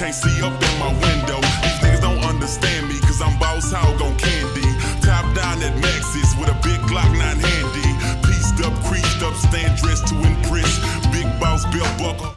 can't see up in my window. These niggas don't understand me, cause I'm boss hog on candy. Top down at Maxis with a big Glock 9 handy. Pieced up, creased up, stand dressed to impress. Big boss, belt buckle.